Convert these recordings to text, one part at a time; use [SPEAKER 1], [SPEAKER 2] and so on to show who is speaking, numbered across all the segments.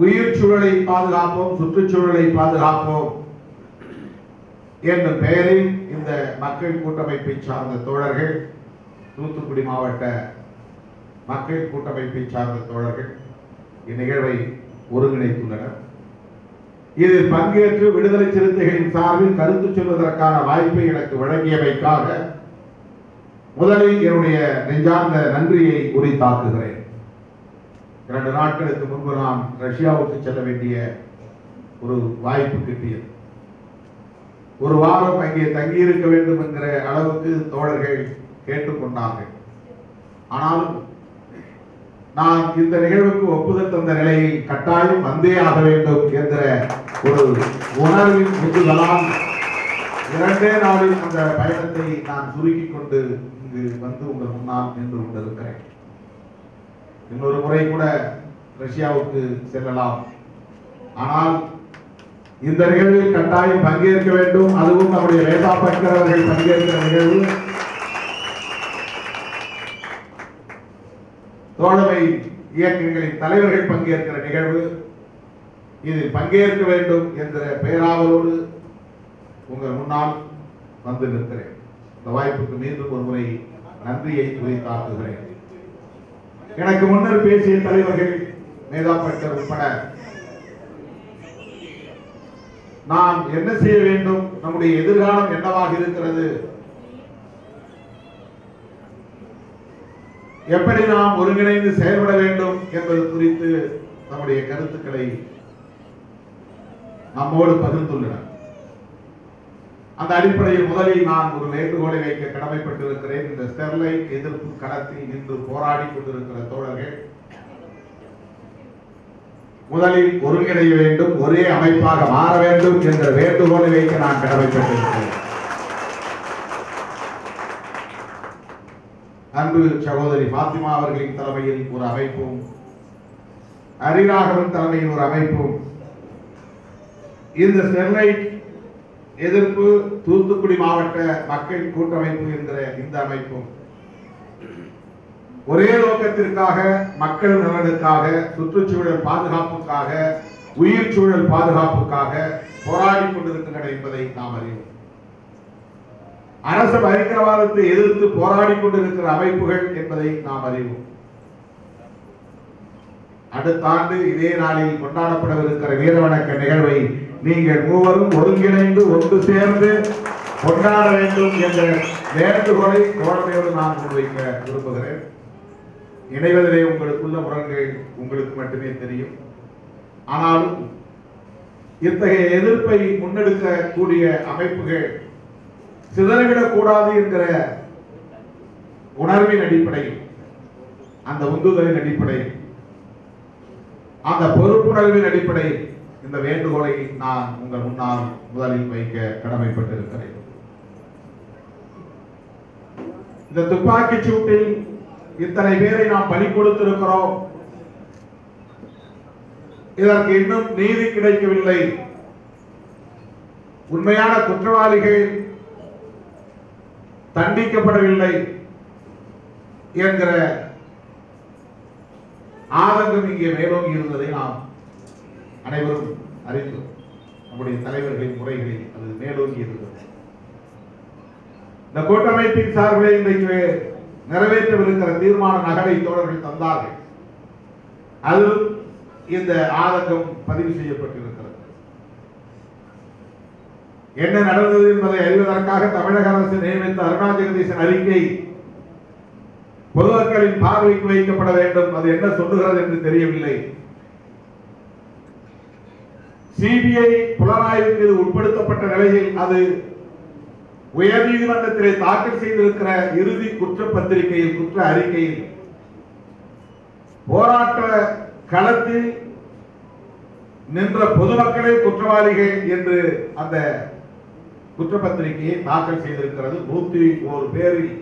[SPEAKER 1] உயிர் சூழலை பாதுகாப்போம் சுற்றுச்சூழலை பாதுகாப்போம் என்னும் பெயரில் இந்த மக்கள் கூட்டமைப்பை சார்ந்த தோழர்கள் தூத்துக்குடி மாவட்ட மக்கள் கூட்டமைப்பை சார்ந்த தோழர்கள் இந்நிகழ்வை ஒருங்கிணைத்துள்ளனர். இதில் பங்கேற்று விடுதலை சிறுத்தைகளின் சார்பில் கருத்து சொல்வதற்கான வாய்ப்பை எனக்கு வழங்கியமைக்காக முதலில் என்னுடைய நெஞ்சார்ந்த நன்றியை உரித்தாக்குகிறேன். இரண்டு நாட்களுக்கு முன்பு நான் ரஷ்யாவுக்கு செல்ல வேண்டிய ஒரு வாய்ப்பு கிட்டியது. ஒரு வாரம் அங்கே தங்கியிருக்க வேண்டும் என்கிற அளவுக்கு தோழர்கள் கேட்டுக்கொண்டார்கள். ஆனாலும் நான் இந்த நிகழ்வுக்கு ஒப்புதல் தந்த நிலையில் கட்டாயம் வந்தே ஆக வேண்டும் என்கிற ஒரு உணர்வின் முதுகலாம் இரண்டே நாளில் அந்த பயணத்தை நான் சுருக்கிக் கொண்டு இங்கு வந்து உங்கள் முன்னால் நின்று கொண்டிருக்கிறேன். இன்னொரு முறை கூட ரஷ்யாவுக்கு செல்லலாம். ஆனால் இந்த நிகழ்வில் கட்டாயம் பங்கேற்க வேண்டும். அதுவும் நம்முடைய வேதா பட்கர் அவர்கள் பங்கேற்கிற நிகழ்வு. தோழமை இயக்கங்களின் தலைவர்கள் பங்கேற்கிற நிகழ்வு. இதில் பங்கேற்க வேண்டும் என்கிற பேராவலோடு உங்கள் முன்னால் வந்து நிற்கிறேன். இந்த வாய்ப்புக்கு மீண்டும் ஒரு முறை நன்றியை உரித்தாக்குகிறேன் எனக்கு முன்னர் பேசிய தலைவர்கள் மேதா உட்பட நாம் என்ன செய்ய வேண்டும்? நம்முடைய எதிர்காலம் என்னவாக இருக்கிறது? எப்படி நாம் ஒருங்கிணைந்து செயல்பட வேண்டும் என்பது குறித்து நம்முடைய கருத்துக்களை நம்மோடு பகிர்ந்துள்ளனர். அந்த அடிப்படையில் முதலில் நான் ஒரு வேண்டுகோளை வைக்க கடமைப்பட்டிருக்கிறேன். இந்த ஸ்டெர்லைட் எதிர்ப்பு களத்தில் நின்று போராடி கொண்டிருக்கிற தோழர்கள் முதலில் ஒருங்கிணைய வேண்டும் ஒரே அமைப்பாக மாற வேண்டும் என்ற வேண்டுகோளை வைக்க நான் கடமைப்பட்டிருக்கிறேன். அன்பு சகோதரி பாத்திமா அவர்களின் தலைமையில் ஒரு அமைப்பும் அரிராகவன் தலைமையில் ஒரு அமைப்பும். இந்த ஸ்டெர்லைட் எதிர்ப்பு தூத்துக்குடி மாவட்ட மக்கள் கூட்டமைப்பு என்கிற இந்த அமைப்பும் ஒரே நோக்கத்திற்காக மக்கள் நலனுக்காக சுற்றுச்சூழல் பாதுகாப்புக்காக உயிர் சூழல் பாதுகாப்புக்காக போராடி கொண்டிருக்கின்றன என்பதை நாம் அறிவோம். அரசு பயங்கரவாதத்தை எதிர்த்து போராடி கொண்டிருக்கிற அமைப்புகள் என்பதை நாம் அறிவோம். அடுத்த ஆண்டு இதே நாளில் கொண்டாடப்படவிருக்கிற வீரவணக்க நிகழ்வை நீங்கள் மூவரும் ஒருங்கிணைந்து ஒன்று சேர்ந்து கொண்டாட வேண்டும் என்ற வேண்டுகோளை தோழமையோடு நான் முன்வைக்க விரும்புகிறேன். இணைவதிலே உங்களுக்குள்ள முரண்கள் உங்களுக்கு மட்டுமே தெரியும். ஆனாலும் இத்தகைய எதிர்ப்பை முன்னெடுக்கக்கூடிய அமைப்புகள் சிதறிவிடக்கூடாது என்கிற உணர்வின் அடிப்படையில் அந்த உந்துதலின் அடிப்படையில் அந்த பொறுப்புணர்வின் அடிப்படையில் இந்த வேண்டுகோளை நான் உங்கள் முன்னால் முதலில் வைக்க கடமைப்பட்டிருக்கிறேன். இந்த துப்பாக்கிச் சூட்டில் இத்தனை பேரை நாம் பலி கொடுத்திருக்கிறோம். இதற்கு இன்னும் நீதி கிடைக்கவில்லை. உண்மையான குற்றவாளிகள் தண்டிக்கப்படவில்லை என்கிற ஆதங்கம் இங்கே மேலோங்கி இருந்ததை நாம் அனைவரும் அறிந்தோம் நம்முடைய தலைவர்களின் முறைகளில் அது மேலோங்கி இருந்தது. இந்த கூட்டமைப்பின் சார்பில் இன்றைக்கு நிறைவேற்றவிருக்கிற தீர்மான நகலை தோழர்கள் தந்தார்கள். அதில் இந்த ஆதங்கம் பதிவு செய்யப்பட்டிருக்கிறது. என்ன நடந்தது என்பதை அறிவதற்காக தமிழக அரசு நியமித்த அருணா ஜெகதீசன் அறிக்கை பொதுமக்களின் பார்வைக்கு வைக்கப்பட வேண்டும். அது என்ன சொல்லுகிறது என்று தெரியவில்லை. சிபிஐ புலனாய்வுக்கு உட்படுத்தப்பட்ட நிலையில் அது உயர்நீதிமன்றத்திலே தாக்கல் செய்திருக்கிற இறுதி குற்றப்பத்திரிகையில் குற்ற அறிக்கையில் போராட்ட களத்தில் நின்ற பொதுமக்களே குற்றவாளிகள் என்று அந்த குற்றப்பத்திரிகையை தாக்கல் செய்திருக்கிறது. நூத்தி ஒரு பேரில்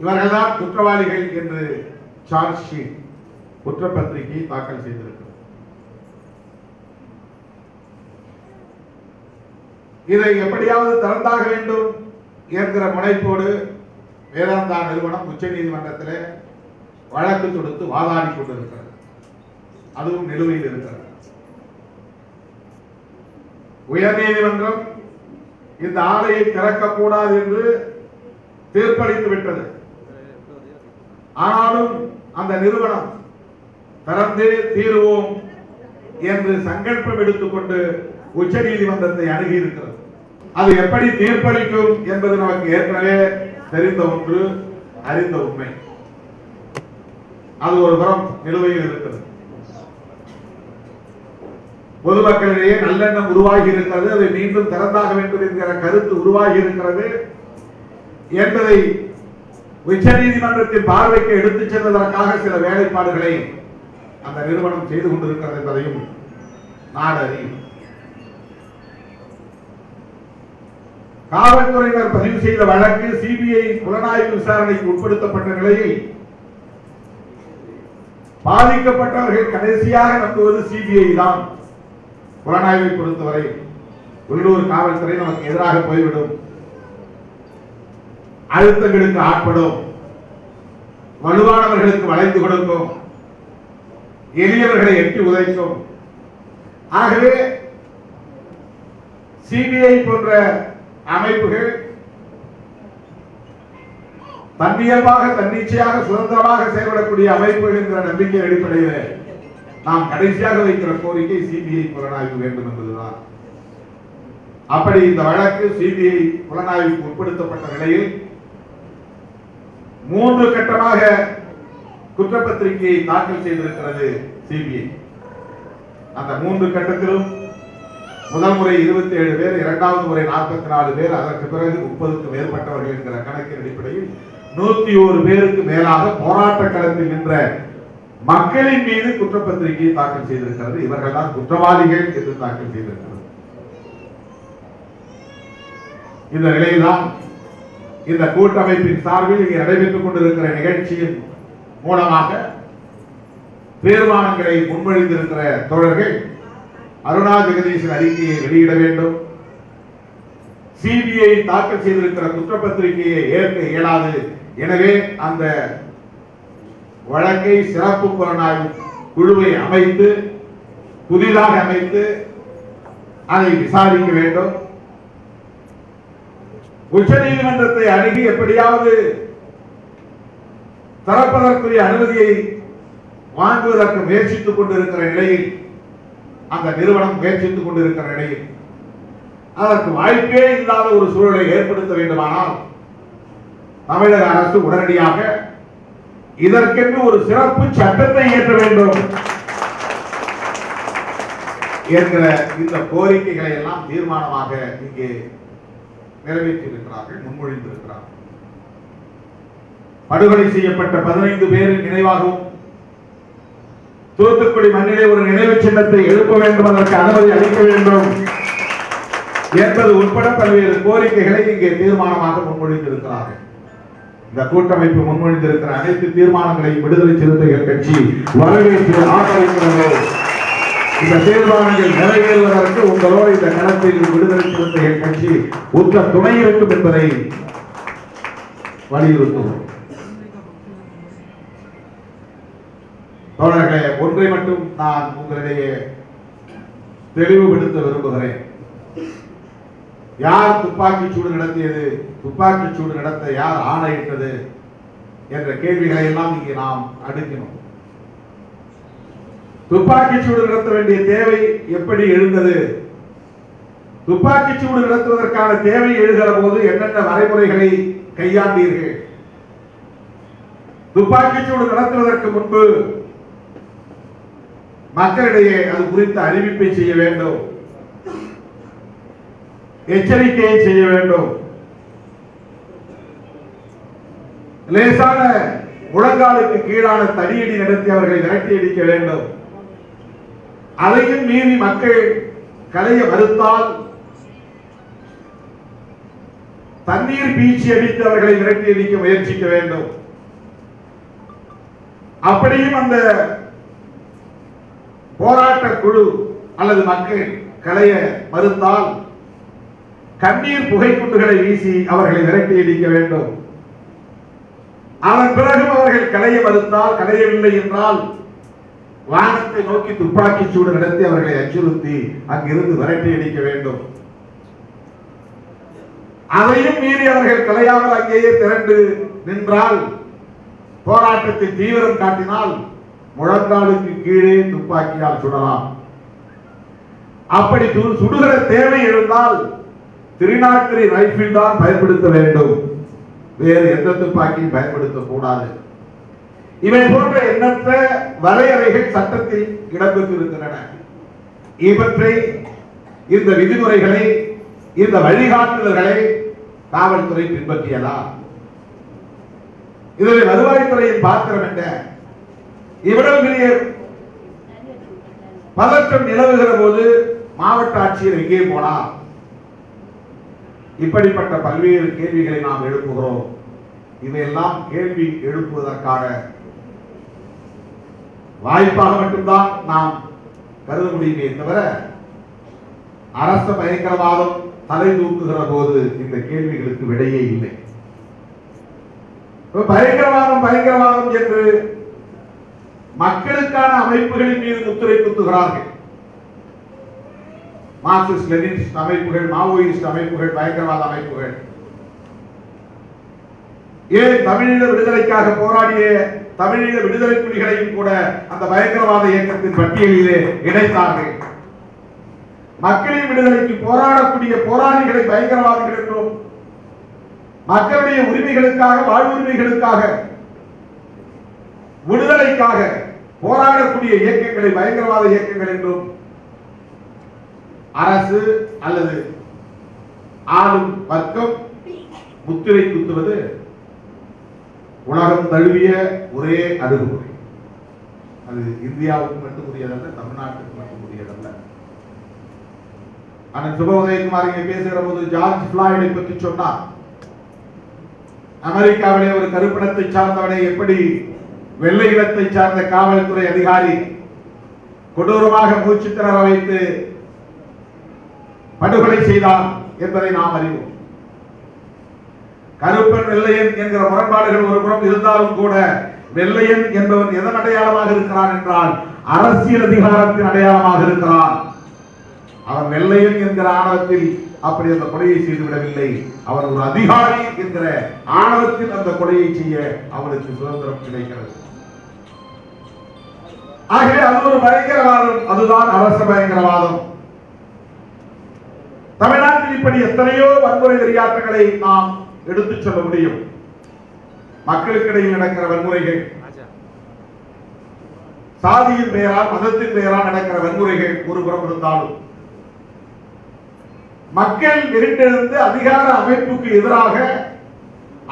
[SPEAKER 1] இவர்கள்தான் குற்றவாளிகள் என்று சார்ஜ் ஷீட் குற்றப்பத்திரிகையை தாக்கல் செய்திருக்கிறது. இதை எப்படியாவது திறந்தாக வேண்டும் என்கிற முனைப்போடு வேதாந்தா நிறுவனம் உச்ச நீதிமன்றத்தில் வழக்கு தொடுத்து வாதாடி கொண்டிருக்கிறது. அதுவும் நிலுவையில் இருக்கிறது. உயர்நீதிமன்றம் இந்த ஆலையை திறக்கக்கூடாது என்று தீர்ப்பளித்து விட்டது. ஆனாலும் அந்த நிறுவனம் திறந்தே தீருவோம் என்று சங்கல்பம் எடுத்துக்கொண்டு உச்ச நீதிமன்றத்தை அணுகி இருக்கிறது. அது எப்படி தீர்ப்பளிக்கும் என்பது நமக்கு ஏற்கனவே தெரிந்த ஒன்று அறிந்த உண்மை. அது ஒரு புறம் நிலுவையில் இருக்கிறது. பொதுமக்களிடையே நல்லெண்ணம் உருவாகி இருக்கிறது அதை மீண்டும் திறந்தாக வேண்டும் என்கிற கருத்து உருவாகி இருக்கிறது என்பதை உச்ச நீதிமன்றத்தின் பார்வைக்கு எடுத்துச் செல்வதற்காக சில வேலைப்பாடுகளை அந்த நிறுவனம் செய்து கொண்டிருக்கிறது என்பதையும் நாடு அறியும் காவல்துறையினர் பதிவு செய்த வழக்கு சிபிஐ புலனாய்வு விசாரணைக்கு உட்படுத்தப்பட்ட நிலையில் பாதிக்கப்பட்டவர்கள் கடைசியாக நம்புவது சிபிஐ தான். புலனாய்வை பொறுத்தவரை உள்ளூர் காவல்துறை நமக்கு எதிராக போய்விடும். அழுத்தங்களுக்கு ஆட்படும். வலுவானவர்களுக்கு வளைந்து கொடுக்கும். எளியவர்களை எட்டி உதைக்கும். ஆகவே சிபிஐ போன்ற அமைப்புகள் தன்னியல்பாக தன்னிச்சையாக சுதந்திரமாக செயல்படக்கூடிய அமைப்புகள் என்கிற நம்பிக்கை அடிப்படையில் நாம் கடைசியாக வைக்கிற கோரிக்கை சிபிஐ புலனாய்வு வேண்டும் என்பதுதான். அப்படி இந்த வழக்கு சிபிஐ புலனாய்வுக்கு உட்படுத்தப்பட்ட நிலையில் மூன்று கட்டமாக குற்றப்பத்திரிகையை தாக்கல் செய்திருக்கிறது சிபிஐ. அந்த மூன்று கட்டத்திலும் முதல் முறை இருபத்தி ஏழு பேர் இரண்டாவது முறை நாற்பத்தி நாலு பேர் அதற்கு பிறகு முப்பதுக்கு மேற்பட்டவர்கள் என்கிற கணக்கின் அடிப்படையில் நூத்தி ஒரு பேருக்கு மேலாக போராட்ட களத்தில் நின்ற மக்களின் மீது குற்றப்பத்திரிகையை தாக்கல் செய்திருக்கிறது. இவர்கள் தான் குற்றவாளிகள் என்று தாக்கல் செய்திருக்கிறது. இந்த நிலையில்தான் இந்த கூட்டமைப்பின் சார்பில் இங்கே நடைபெற்றுக் கொண்டிருக்கிற நிகழ்ச்சியின் மூலமாக தீர்மானங்களை முன்மொழிந்திருக்கிற தோழர்கள் அருணா ஜெகதீசன் அறிக்கையை வெளியிட வேண்டும். சிபிஐ தாக்கல் செய்திருக்கிற குற்றப்பத்திரிகையை ஏற்க இயலாது. எனவே அந்த வழக்கை சிறப்பு புலனாய்வு குழுவை அமைத்து புதிதாக அமைத்து அதை விசாரிக்க வேண்டும். உச்ச நீதிமன்றத்தை அணுகி எப்படியாவது திறப்பதற்குரிய அனுமதியை வாங்குவதற்கு முயற்சித்துக் கொண்டிருக்கிற நிலையில் அந்த நிறுவனம் முயற்சித்துக் கொண்டிருக்கிற நிலையில் அதற்கு வாய்ப்பே இல்லாத ஒரு சூழலை ஏற்படுத்த வேண்டுமானால் தமிழக அரசு உடனடியாக இதற்கென்று ஒரு சிறப்பு சட்டத்தை இயற்ற வேண்டும் என்கிற இந்த கோரிக்கைகளை எல்லாம் தீர்மானமாக இங்கே நிறைவேற்றியிருக்கிறார்கள் முன்மொழிந்திருக்கிறார்கள். படுகொலை செய்யப்பட்ட பதினைந்து பேரின் நினைவாகவும் தூத்துக்குடி மண்ணிலே ஒரு நினைவு சின்னத்தை எழுப்ப வேண்டும் அதற்கு அனுமதி அளிக்க வேண்டும். என்பது உட்பட பல்வேறு கோரிக்கைகளை இங்கே தீர்மானமாக முன்மொழிந்திருக்கிறார்கள். இந்த கூட்டமைப்பு முன்மொழிந்திருக்கிற அனைத்து தீர்மானங்களையும் விடுதலை சிறுத்தைகள் கட்சி வரவேற்று ஆதரிக்கிறது. இந்த தீர்மானங்கள் நிறைவேறுவதற்கு உங்களோடு இந்த களத்தில் விடுதலை சிறுத்தைகள் கட்சி உற்ற துணை இருக்கும் என்பதை வலியுறுத்துவோம். தோழர்களே ஒன்றை மட்டும் நான் உங்களிடையே தெளிவுபடுத்த விரும்புகிறேன். யார் துப்பாக்கி சூடு நடத்தியது துப்பாக்கி சூடு நடத்த யார் ஆணையிட்டது என்ற கேள்விகளை எல்லாம் இங்கே நாம் அடுக்கணும் துப்பாக்கி சூடு நடத்த வேண்டிய தேவை எப்படி எழுந்தது? துப்பாக்கி சூடு நடத்துவதற்கான தேவை எழுகிற போது என்னென்ன வரைமுறைகளை கையாண்டீர்கள்? துப்பாக்கி சூடு நடத்துவதற்கு முன்பு மக்களிடையே அது குறித்த அறிவிப்பை செய்ய வேண்டும். எச்சரிக்கையை செய்ய வேண்டும். லேசான முழங்காலுக்கு கீழான தடியடி நடத்தி அவர்களை விரட்டி அடிக்க வேண்டும். அதையும் மீறி மக்கள் கலைய மறுத்தால் தண்ணீர் பீச்சி அடித்து அவர்களை விரட்டி அடிக்க முயற்சிக்க வேண்டும். அப்படியும் அந்த போராட்ட குழு அல்லது மக்கள் கலைய மறுத்தால் கண்ணீர் புகைக்குண்டுகளை வீசி அவர்களை விரட்டி அடிக்க வேண்டும். அதன் பிறகும் அவர்கள் கலைய மறுத்தால் கலையவில்லை என்றால் வானத்தை நோக்கி துப்பாக்கி சூடு நடத்தி அவர்களை அச்சுறுத்தி அங்கிருந்து விரட்டி அடிக்க வேண்டும். அதையும் மீறி அவர்கள் கலையாமல் அங்கேயே திரண்டு நின்றால் போராட்டத்தை தீவிரம் காட்டினால் முழங்காலுக்கு கீழே துப்பாக்கியால் சுடலாம். அப்படி சு- சுடுகிற தேவை இருந்தால் திருநாட்களை ரைபிள் தான் பயன்படுத்த வேண்டும். வேறு எந்த துப்பாக்கியும் பயன்படுத்தக்கூடாது இவை போன்ற எண்ணற்ற வரையறைகள் சட்டத்தில் இடம்பெற்றிருக்கின்றன இவற்றை இந்த விதிமுறைகளை இந்த வழிகாட்டுதல்களை காவல்துறை பின்பற்றியதா? இதில் வருவாய்த்துறையின் பாத்திரம் என்ன? இவ்வளவு பெரிய பதற்றம் நிலவுகிற போது மாவட்ட ஆட்சியர் எங்கே போனார். இப்படிப்பட்ட பல்வேறு கேள்விகளை நாம் எழுப்புகிறோம். இதையெல்லாம் கேள்வி எழுப்புவதற்கான வாய்ப்பாக மட்டும்தான் நாம் கருத முடியுமே தவிர அரச பயங்கரவாதம் தலை தூக்குகிற போது இந்த கேள்விகளுக்கு விடையே இல்லை. பயங்கரவாதம் பயங்கரவாதம் என்று மக்களுக்கான அமைப்புகளின் மீது முத்திரை குத்துகிறார்கள். மார்க்சிஸ்ட் லெனினிஸ்ட் அமைப்புகள் மாவோயிஸ்ட் அமைப்புகள் பயங்கரவாத அமைப்புகள். ஏன் தமிழீழ விடுதலைக்காக போராடிய தமிழீழ விடுதலை புலிகளையும் கூட அந்த பயங்கரவாத இயக்கத்தின் பட்டியலிலே இணைத்தார்கள். மக்களின் விடுதலைக்கு போராடக்கூடிய போராளிகளை பயங்கரவாதிகள் என்றும் மக்களுடைய உரிமைகளுக்காக வாழ்வுரிமைகளுக்காக விடுதலைக்காக போராடக்கூடிய இயக்கங்களை பயங்கரவாத இயக்கங்கள் என்றும் அரசு அல்லது ஆளும் வர்க்கம் முத்திரை குத்துவது உலகம் தழுவிய ஒரே அணுகுமுறை. அது இந்தியாவுக்கு மட்டும் உரியதல்ல தமிழ்நாட்டுக்கு மட்டும் உரியதல்ல. ஆனால் சுபோதயகுமார் இங்கே பேசுகிற போது ஜார்ஜ் பிளாய்டை பற்றி சொன்னார். அமெரிக்காவிலே ஒரு கருப்பினத்தை சார்ந்தவனை எப்படி வெள்ளை இனத்தை சார்ந்த காவல்துறை அதிகாரி கொடூரமாக மூச்சு திணற வைத்து படுகொலை செய்தான் என்பதை நாம் அறிவோம். கருப்பன் வெள்ளையன் என்கிற முரண்பாடுகள் ஒரு புறம் இருந்தாலும் கூட வெள்ளையன் என்பவன் எதன் அடையாளமாக இருக்கிறான் என்றால் அரசியல் அதிகாரத்தின் அடையாளமாக இருக்கிறான். அவன் வெள்ளையன் என்கிற ஆணவத்தில் அப்படி அந்த கொலையை செய்து விடவில்லை ஒரு அதிகாரி என்கிற ஆணவத்தில் அந்த கொலையை செய்ய அவனுக்கு சுதந்திரம் கிடைக்கிறது. ஆகவே அது ஒரு பயங்கரவாதம். அதுதான் அரச பயங்கரவாதம். தமிழ்நாட்டில் இப்படி எத்தனையோ வன்முறை வெறியாட்டங்களை நாம் எடுத்துச் சொல்ல முடியும். மக்களுக்கிடையில் நடக்கிற வன்முறைகள் சாதியின் பெயரால் மதத்தின் பெயரால் நடக்கிற வன்முறைகள் ஒரு புறம் இருந்தாலும் மக்கள் விருண்டெழுந்து அதிகார அமைப்புக்கு எதிராக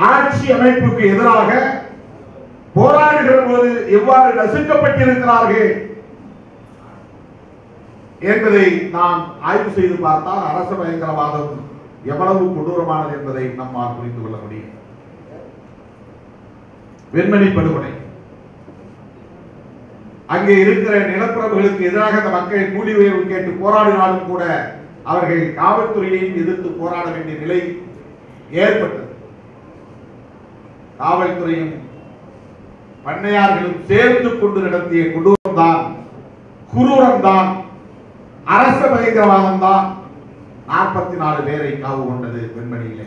[SPEAKER 1] ஆட்சி அமைப்புக்கு எதிராக போராடுகிற போது எவ்வாறு நசுக்கப்பட்டிருக்கிறார்கள் என்பதை நாம் ஆய்வு செய்து பார்த்தால் அரச பயங்கரவாதம் எவ்வளவு கொடூரமானது என்பதை நம்மால் புரிந்து கொள்ள முடியும். வெண்மணி படுகொலை. அங்கே இருக்கிற நிலப்பரப்புகளுக்கு எதிராக அந்த மக்கள் கூலி உயர்வு கேட்டு போராடினாலும் கூட அவர்கள் காவல்துறையையும் எதிர்த்து போராட வேண்டிய நிலை ஏற்பட்டது. காவல்துறையும் பண்ணையார்களும் சேர்ந்து கொண்டு நடத்திய கொடூரம் தான் குரூரம் தான் அரச பயங்கரவாதம் தான் நாற்பத்தி நாலு பேரை காவு கொண்டது வெண்மணியிலே.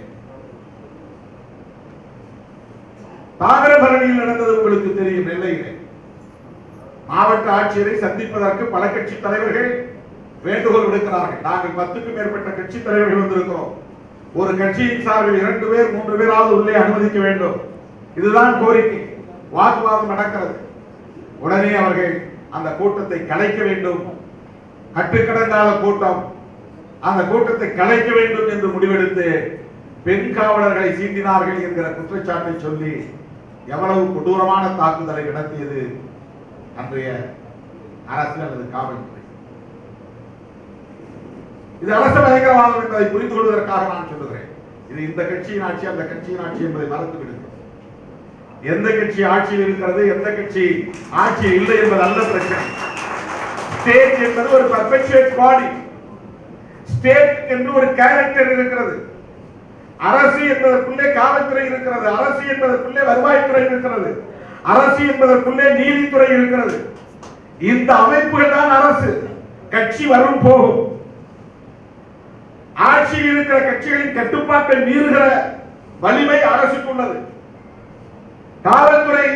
[SPEAKER 1] தாமிரபரணியில் நடந்தது உங்களுக்கு தெரியும் நெல்லையிலே. மாவட்ட ஆட்சியரை சந்திப்பதற்கு பல கட்சி தலைவர்கள் வேண்டுகோள் விடுக்கிறார்கள். நாங்கள் பத்துக்கும் மேற்பட்ட கட்சி தலைவர்கள் வந்திருக்கிறோம். ஒரு கட்சியின் சார்பில் இரண்டு பேர் மூன்று பேராவது உள்ளே அனுமதிக்க வேண்டும். இதுதான் கோரிக்கை. வாக்குவாதம் நடக்கிறது. உடனே அவர்கள் அந்த கூட்டத்தை கலைக்க வேண்டும். கட்டுக்கடங்காத கூட்டம். அந்த கூட்டத்தை கலைக்க வேண்டும் என்று முடிவெடுத்து பெண் காவலர்களை சீண்டினார்கள் என்கிற குற்றச்சாட்டை சொல்லி எவ்வளவு கொடூரமான தாக்குதலை நடத்தியது அன்றைய அரசு அல்லது காவல்துறை இது அரசு பயங்கரவாதம் என்பதை புரிந்து கொள்வதற்காக நான் சொல்லுகிறேன். இது இந்த கட்சியின் ஆட்சி அந்த கட்சியின் ஆட்சி என்பதை மறந்துவிடுங்கள். எந்த கட்சி ஆட்சியில் இருக்கிறது எந்த கட்சி ஆட்சியில் இல்லை என்பது அல்ல பிரச்சனை. ஸ்டேட் என்பது ஒரு பர்பெச்சுவேட் பாடி ஸ்டேட் என்று ஒரு கேரக்டர் இருக்கிறது. அரசு என்பதற்குள்ளே காவல்துறை இருக்கிறது. அரசு என்பதற்குள்ளே வருவாய்த்துறை இருக்கிறது. அரசு என்பதற்குள்ளே நீதித்துறை இருக்கிறது. இந்த அமைப்புகள் தான் அரசு. கட்சி வரும் போகும். ஆட்சியில் இருக்கிற கட்சிகளின் கட்டுப்பாட்டை மீறுகிற வலிமை அரசுக்கு உள்ளது. காவல்துறை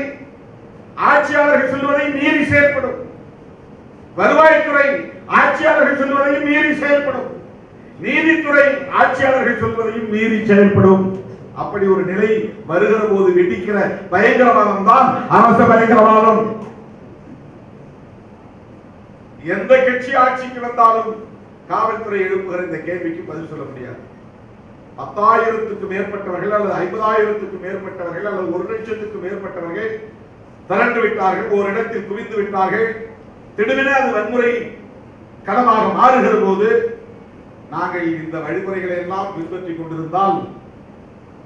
[SPEAKER 1] ஆட்சியாளர்கள் சொல்வதை மீறி செயல்படும். வருவாய்த்துறை ஆட்சியாளர்கள் சொல்வதையும் மீறி செயல்படும். நீதித்துறை ஆட்சியாளர்கள் சொல்வதையும் மீறி செயல்படும். அப்படி ஒரு நிலை வருகிற போது வெடிக்கிற பயங்கரவாதம் தான் அரச பயங்கரவாதம். எந்த கட்சி ஆட்சிக்கு வந்தாலும் காவல்துறை எழுப்புகிற இந்த கேள்விக்கு பதில் சொல்ல முடியாது. பத்தாயிரத்துக்கு மேற்பட்டவர்கள் அல்லது ஐம்பதாயிரத்துக்கு மேற்பட்டவர்கள் அல்லது ஒரு லட்சத்துக்கு மேற்பட்டவர்கள் திரண்டு விட்டார்கள் ஒரு இடத்தில் குவிந்து விட்டார்கள். திடீரென அது வன்முறை களமாக மாறுகிற போது நாங்கள் இந்த வழிமுறைகளை எல்லாம் பின்பற்றிக் கொண்டிருந்தால்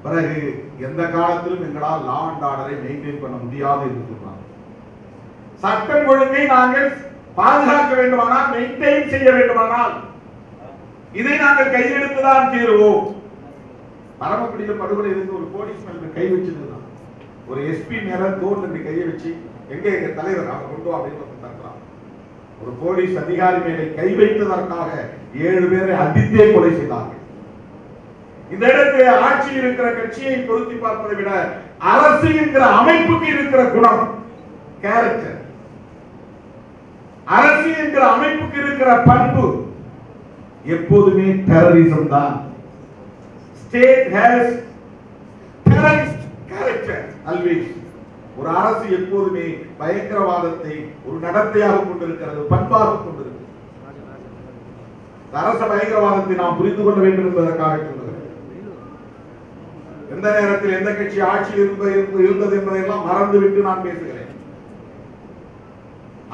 [SPEAKER 1] பிறகு எந்த காலத்திலும் எங்களால் லா அண்ட் ஆர்டரை மெயின்டைன் பண்ண முடியாது என்று சொன்னார் சட்டம் ஒழுங்கை நாங்கள் பாதுகாக்க வேண்டுமானால் மெயின்டைன் செய்ய வேண்டுமானால் இதை நாங்கள் கையெழுத்துதான் தீருவோம் பரமக்குடியில் படுகொலை இருந்து ஒரு போலீஸ் மேல கை வச்சிருந்தான். ஒரு எஸ்பி மேல தோல் கையை வச்சு எங்க எங்க தலைவர் அவங்க கொண்டு அப்படின்னு தட்டுறான் ஒரு போலீஸ் அதிகாரி மேலே கை வைத்ததற்காக ஏழு பேரை அடித்தே கொலை செய்தார்கள். இந்த இடத்துல ஆட்சி இருக்கிற கட்சியை பொருத்தி பார்ப்பதை விட அரசு என்கிற அமைப்புக்கு இருக்கிற குணம் கேரக்டர் அரசு என்கிற அமைப்புக்கு இருக்கிற பண்பு எப்போதுமே டெரரிசம் தான். State has terrorist character always ஒரு அரசு எப்போதுமே பயங்கரவாதத்தை ஒரு நடத்தையாக கொண்டிருக்கிறது பண்பாக கொண்டிருக்கிறது. அரச பயங்கரவாதத்தை நாம் புரிந்து கொள்ள வேண்டும் என்பதற்காக சொல்லுகிறேன் எந்த நேரத்தில் எந்த கட்சி ஆட்சியில் இருந்தது இருந்தது என்பதையெல்லாம் மறந்துவிட்டு நான் பேசுகிறேன்.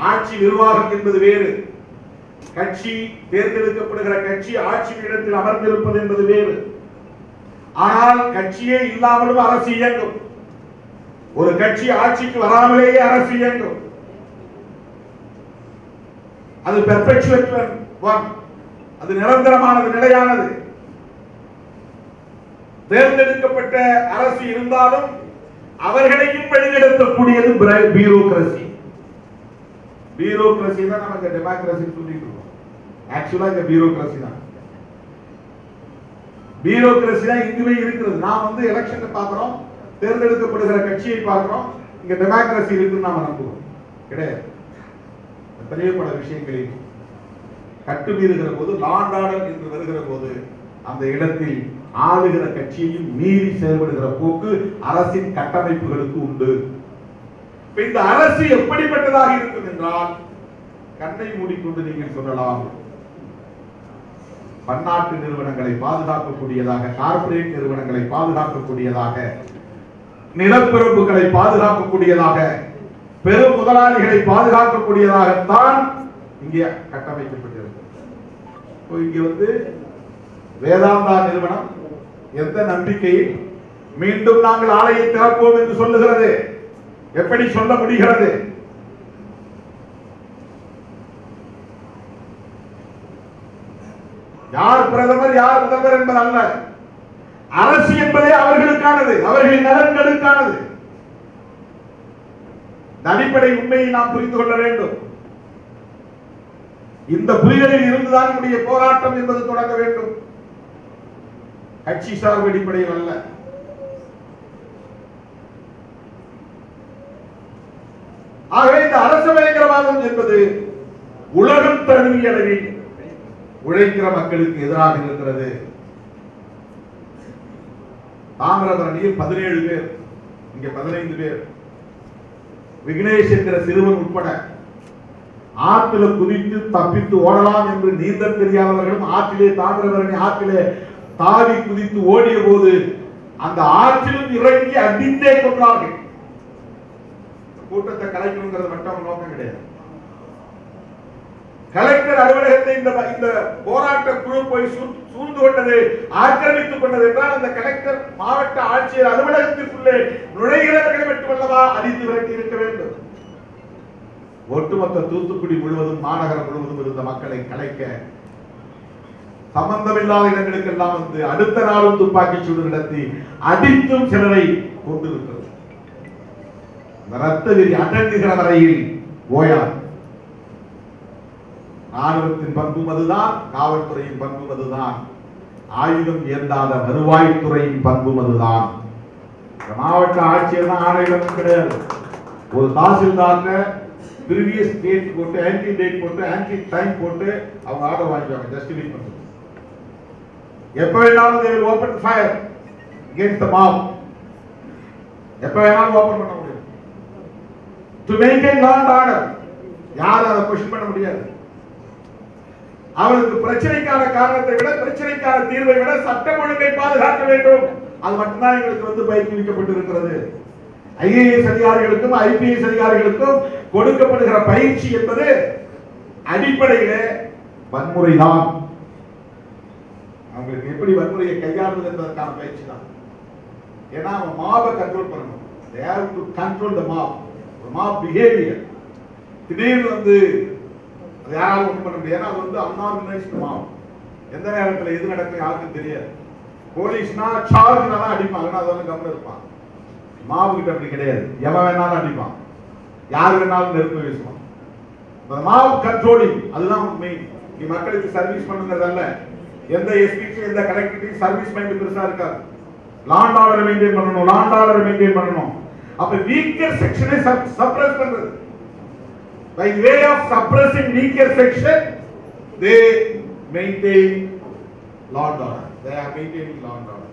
[SPEAKER 1] ஆட்சி நிர்வாகம் என்பது வேறு. கட்சி தேர்ந்தெடுக்கப்படுகிற கட்சி ஆட்சி இடத்தில் அமர்ந்திருப்பது என்பது வேறு. ஆனால் கட்சியே இல்லாமலும் அரசு இயங்கும். ஒரு கட்சி ஆட்சிக்கு வராமலேயே அரசு இயங்கும். அது பெர்பெக்சுவல் ஒன் அது நிரந்தரமானது நிலையானது. தேர்ந்தெடுக்கப்பட்ட அரசு இருந்தாலும் அவர்களையும் வழிநடத்தக்கூடியது பியூரோக்ரசி பியூரோக்ரசி தான் நமக்கு டெமோக்ரசி சொல்லிட்டு இருக்கோம். ஆக்சுவலா இந்த பியூரோக்ரசி தான். பியூரோக்ரஸி தான் இங்குமே இருக்கிறது நாம் வந்து எலெக்ஷனை பார்க்குறோம். தேர்ந்தெடுக்கப்படுகிற கட்சியை பார்க்குறோம். இங்கே டெமோக்ரஸி இருக்குன்னு நாம் நம்புவோம். கிடையாது. தெளிவுபட பல கட்டு மீறுகிற போது லாண்டாடல் என்று வருகிற போது அந்த இடத்தில் ஆளுகிற கட்சியையும் மீறி செயல்படுகிற போக்கு அரசின் கட்டமைப்புகளுக்கு உண்டு. இந்த அரசு எப்படிப்பட்டதாக இருக்கும் என்றால் கண்ணை மூடிக்கொண்டு நீங்கள் சொல்லலாம். பன்னாட்டு நிறுவனங்களை பாதுகாக்கக்கூடியதாக கார்ப்பரேட் நிறுவனங்களை பாதுகாக்கக்கூடியதாக நிலப்பரப்புகளை பாதுகாக்கக்கூடியதாக பெரும் முதலாளிகளை பாதுகாக்கக்கூடியதாகத்தான் இங்கே கட்டமைக்கப்பட்டிருக்கிறது. இப்போ வந்து வேதாந்தா நிறுவனம் எந்த நம்பிக்கையில் மீண்டும் நாங்கள் ஆலையை திறப்போம் என்று சொல்லுகிறது? எப்படி சொல்ல முடிகிறது? யார் யார் முதல்வர் என்பது அல்ல. அரசு என்பதே அவர்களுக்கானது அவர்களின் நலன்களுக்கானது. அடிப்படை உண்மையை நாம் புரிந்து கொள்ள வேண்டும். இந்த புலிகளில் இருந்துதான் நம்முடைய போராட்டம் என்பது தொடங்க வேண்டும். கட்சி சார்பு அடிப்படையில் அல்ல. ஆகவே இந்த அரச பயங்கரவாதம் என்பது உலகம் தழுவிய அளவில் உழைக்கிற மக்களுக்கு எதிராக இருக்கிறது தாமிரபரணியில் பதினேழு பேர் இங்க பதினைந்து பேர். விக்னேஷ் என்கிற சிறுவன் உட்பட ஆற்றில குதித்து தப்பித்து ஓடலாம் என்று நீந்தல் தெரியாதவர்களும் ஆற்றிலே தாமிரபரணி ஆற்றிலே தாவி குதித்து ஓடிய போது அந்த ஆற்றிலும் இறங்கி அடித்தே கொண்டார்கள் கூட்டத்தை கலைக்கணுங்கிறது மட்டும் நோக்கம் கிடையாது. கலெக்டர் அலுவலகத்தை இந்த இந்த போராட்ட குழு போய் சூழ்ந்து கொண்டது ஆக்கிரமித்துக் கொண்டது என்றால் அந்த கலெக்டர் மாவட்ட ஆட்சியர் அலுவலகத்திற்குள்ளே நுழைகிறவர்களை மட்டுமல்லவா அறிந்து விரட்டி இருக்க வேண்டும். ஒட்டுமொத்த தூத்துக்குடி முழுவதும் மாநகரம் முழுவதும் இருந்த மக்களை கலைக்க சம்பந்தமில்லாத இடங்களுக்கெல்லாம் வந்து அடுத்த நாளும் துப்பாக்கி சூடு நடத்தி அடித்தும் சிலரை கொண்டிருக்கிறது ரத்த விரி அடங்குகிற வரையில் ஓயாது. ராணுவத்தின் பண்பும் அதுதான் காவல்துறையின் பண்பும் அதுதான். ஆயுதம் ஏந்தாத வருவாய்த்துறையின் பண்பும் அதுதான். மாவட்ட ஆட்சியர் தான் ஆணையிடம் கிடையாது. ஒரு தாசில்தார்ல ப்ரீவியஸ் டேட் போட்டு ஆன்டி டேட் போட்டு ஆன்டி டைம் போட்டு அவங்க ஆர்டர் வாங்கிக்குவாங்க ஜஸ்டிஃபை பண்ணுறது எப்ப வேணாலும் they fire gate the against the mob. எப்ப வேணாலும் ஓபன் பண்ண முடியும். டு மெயின்டைன் லாண்ட் ஆர்டர் யாரும் அதை கொஸ்டின் பண்ண முடியாது. அவருக்கு பிரச்சனைக்கான காரணத்தை விட பிரச்சனைக்கான தீர்வை விட சட்டம் ஒழுங்கை பாதுகாக்க வேண்டும். அது மட்டும்தான் எங்களுக்கு வந்து பயிற்றுவிக்கப்பட்டிருக்கிறது ஐஏஎஸ் அதிகாரிகளுக்கும் ஐபிஎஸ் அதிகாரிகளுக்கும் கொடுக்கப்படுகிற பயிற்சி என்பது அடிப்படையிலே வன்முறைதான். அவங்களுக்கு எப்படி வன்முறையை கையாளுவது என்பதற்கான பயிற்சி தான். ஏன்னா அவன் மாபை கண்ட்ரோல் பண்ணணும். They have to control the mob. Mob behavior. திடீர்னு வந்து அது யாராலும் ஒன்றும் பண்ண முடியாது. ஏன்னா அது வந்து அன்ஆர்கனைஸ்டு மாப் எந்த நேரத்தில் எது நடக்கும் யாருக்கும் தெரியாது. போலீஸ்னா சார்ஜ்னா தான் அடிப்பாங்க. அதெல்லாம் கவனம் இருப்பான் மாவு கிட்ட அப்படி கிடையாது. எவன் வேணாலும் அடிப்பான். யார் வேணாலும் நெருப்பு வீசுவான். மாவு கண்ட்ரோலிங் அதுதான் மெயின் நீ மக்களுக்கு சர்வீஸ் பண்ணுங்கிறதல்ல எந்த எஸ்பிக்கும் எந்த கலெக்டருக்கும் சர்வீஸ் மைண்ட் பெருசா இருக்காது. லாண்ட் ஆர்டர் மெயின்டைன் பண்ணணும். லாண்ட் ஆர்டர் மெயின்டைன் பண்ணணும். அப்ப வீக்கர் செக்ஷனை சப்ரஸ் பண்றது. By way of suppressing weaker section they maintain law and order. They are maintaining law and order.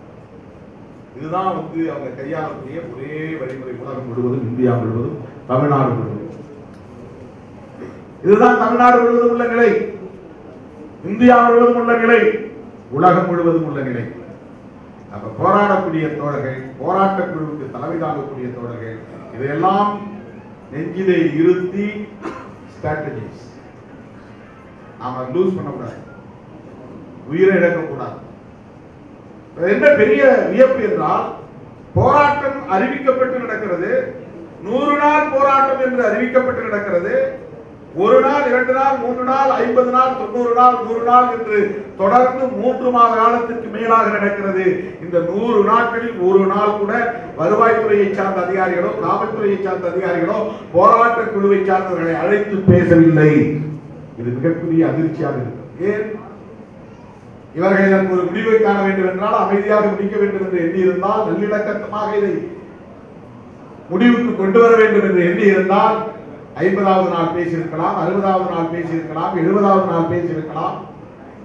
[SPEAKER 1] இதுதான் வந்து அவங்க கையாளக்கூடிய ஒரே வழிமுறை. உலகம் முழுவதும் இந்தியா முழுவதும் தமிழ்நாடு முழுவதும். இதுதான் தமிழ்நாடு முழுவதும் உள்ள நிலை. இந்தியா முழுவதும் உள்ள நிலை. உலகம் முழுவதும் உள்ள நிலை. அப்ப போராடக்கூடிய தோழர்கள் போராட்ட குழுவுக்கு தலைமை தாங்கக்கூடிய தோழர்கள் இதையெல்லாம் நெஞ்சிலே இருத்தி ஸ்ட்ராட்டஜிஸ் நாம லூஸ் பண்ணக்கூடாது. உயிரை இழக்கக்கூடாது. என்ன பெரிய வியப்பு என்றால் போராட்டம் அறிவிக்கப்பட்டு நடக்கிறது. நூறு நாள் போராட்டம் என்று அறிவிக்கப்பட்டு நடக்கிறது. ஒரு நாள் இரண்டு நாள் மூன்று நாள் ஐம்பது நாள் தொண்ணூறு நாள் நூறு நாள் என்று தொடர்ந்து மூன்று மாத காலத்திற்கு மேலாக நடக்கிறது. இந்த நூறு நாட்களில் ஒரு நாள் கூட வருவாய்த்துறையை சார்ந்த அதிகாரிகளோ காவல்துறையை சார்ந்த அதிகாரிகளோ போராட்ட குழுவை சார்ந்தவர்களை அழைத்து பேசவில்லை. இது மிகப்பெரிய அதிர்ச்சியாக இருக்கு ஏன்? இவர்கள் இதற்கு ஒரு முடிவை காண வேண்டும் என்றால் அமைதியாக முடிக்க வேண்டும் என்று எண்ணியிருந்தால் நல்லிணக்கமாக இதை முடிவுக்கு கொண்டு வர வேண்டும் என்று எண்ணியிருந்தால் ஐம்பதாவது நாள் பேசியிருக்கலாம் அறுபதாவது நாள் பேசியிருக்கலாம் எழுபதாவது நாள் பேசியிருக்கலாம்.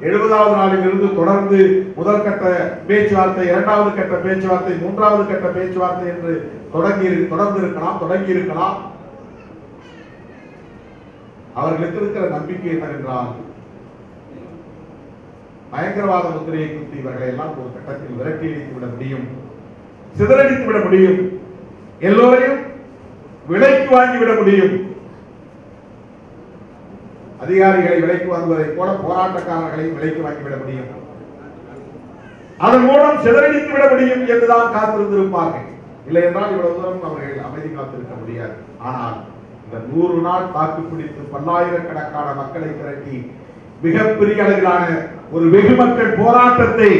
[SPEAKER 1] எழுபதாவது நாளிலிருந்து தொடர்ந்து முதல் கட்ட பேச்சுவார்த்தை இரண்டாவது கட்ட பேச்சுவார்த்தை மூன்றாவது கட்ட பேச்சுவார்த்தை என்று தொடங்கி தொடர்ந்து இருக்கலாம் தொடங்கி இருக்கலாம் அவர்களுக்கு இருக்கிற நம்பிக்கை என்னவென்றால் பயங்கரவாத முத்திரையை குத்தி இவர்களை எல்லாம் ஒரு கட்டத்தில் விரட்டி அடித்து விட முடியும். சிதறடித்து விட முடியும். எல்லோரையும் விலைக்கு வாங்கி விட முடியும். அதிகாரிகளை விலைக்கு வாங்குவதை போல போராட்டக்காரர்களையும் விலைக்கு வாங்கிவிட முடியும். அதன் மூலம் சிதறடித்து விட முடியும் என்றுதான் காத்திருந்திருப்பார்கள். இல்லை என்றால் இவ்வளவு தூரம் அவர்கள் அமைதி காத்திருக்க முடியாது. ஆனால் இந்த நூறு நாள் தாக்கு பிடித்து பல்லாயிரக்கணக்கான மக்களை திரட்டி மிகப்பெரிய அளவிலான ஒரு வெகுமக்கள் போராட்டத்தை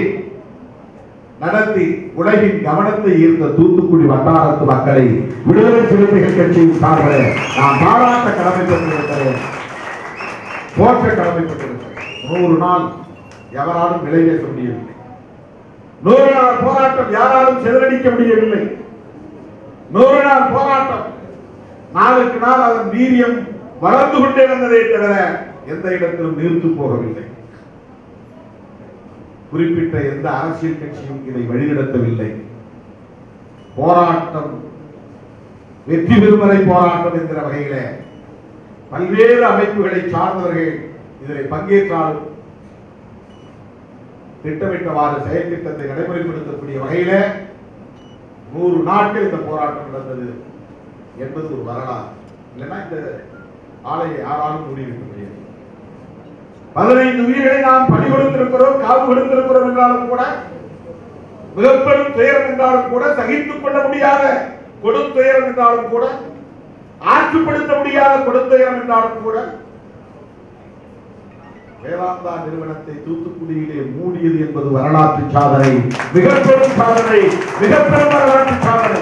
[SPEAKER 1] நடத்தி உலகின் கவனத்தை ஈர்த்த தூத்துக்குடி வட்டாரத்து மக்களை விடுதலை சிறுத்தைகள் கட்சியின் சார்பில் நான் பாராட்ட கடமைப்பட்டிருக்கிறேன். போற்ற கடமைப்பட்டிருக்கிறது நூறு நாள் எவராலும் விலை பேச முடியவில்லை. நூறு நாள் போராட்டம் யாராலும் செதறடிக்க முடியவில்லை. நூறு நாள் போராட்டம் நாளுக்கு நாள் அதன் வீரியம் வளர்ந்து கொண்டே வந்ததே தவிர எந்த இடத்திலும் நிறுத்து போகவில்லை. குறிப்பிட்ட எந்த அரசியல் கட்சியும் இதை வழிநடத்தவில்லை. போராட்டம் வெற்றி பெறும் வரை போராட்டம் என்கிற வகையிலே பல்வேறு அமைப்புகளை சார்ந்தவர்கள் இதில் பங்கேற்றால் திட்டமிட்டவாறு செயல் திட்டத்தை நடைமுறைப்படுத்தக்கூடிய வகையில நூறு நாட்கள் இந்த போராட்டம் நடந்தது என்பது ஒரு வரலாறு. இல்லைன்னா இந்த ஆலையை யாராலும் முடிவெடுக்க முடியாது. பதினைந்து உயிர்களை நாம் பணி கொடுத்திருக்கிறோம் காவு கொடுத்திருக்கிறோம் என்றாலும் கூட மிகப்பெரும் துயரம் என்றாலும் கூட சகித்துக் கொள்ள முடியாத கொடுந்துயரம் என்றாலும் கூட ஆற்றுப்படுத்த முடியாத கொடுத்தயம் என்றாலும் கூட வேதாந்தா நிறுவனத்தை தூத்துக்குடியிலே மூடியது என்பது வரலாற்று சாதனை மிகப்பெரும் சாதனை மிக வரலாற்று சாதனை.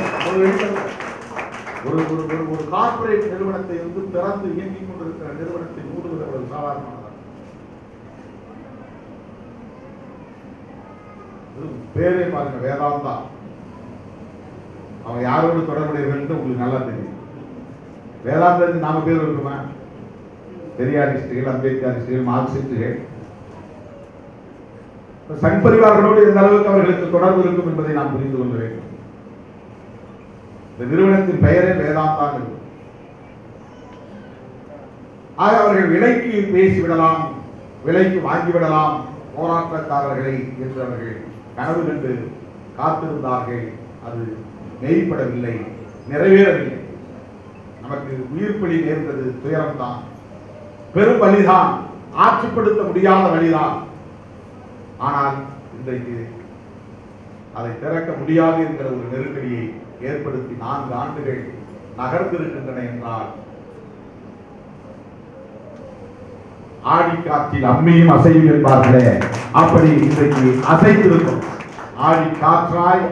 [SPEAKER 1] ஒரு ஒரு ஒரு ஒரு கார்பரேட் நிறுவனத்தை வந்து திறந்து இயங்கிக் கொண்டிருக்கிற நிறுவனத்தை மூடுவது ஒரு சாதாரணமானது? பேரே பாருங்க வேதாந்தா. அவன் யாரோடு வேண்டும் உங்களுக்கு நல்லா தெரியும். வேதாந்தத்துக்கு நாம பேர் இருக்குமா? பெரியாரிஸ்டுகள் அம்பேத்கரிஸ்டுகள் மார்க்சிஸ்டுகள். சங் பரிவார்களோடு எந்த அளவுக்கு அவர்களுக்கு தொடர்பு இருக்கும் என்பதை நாம் புரிந்து கொள்ள வேண்டும் இந்த நிறுவனத்தின் பெயரே வேதாந்தா இருக்கும் ஆக அவர்கள் விலைக்கு பேசிவிடலாம் விலைக்கு வாங்கிவிடலாம் போராட்டக்காரர்களை என்று அவர்கள் கனவு கண்டு காத்திருந்தார்கள். அது மெய்ப்படவில்லை நிறைவேறவில்லை. நமக்கு உயிர் பலி நேர்ந்தது துயரம்தான். பெரும் வழிதான் ஆட்சிப்படுத்த முடியாத வழிதான். ஆனால் இன்றைக்கு அதை திறக்க முடியாது என்கிற ஒரு நெருக்கடியை ஏற்படுத்தி நான்கு ஆண்டுகள் நகர்ந்திருக்கின்றன என்றால் ஆடி காற்றில் அம்மியும் அசையும் என்பார்களே அப்படி இன்றைக்கு அசைந்திருக்கும். ஆடி காற்றாய்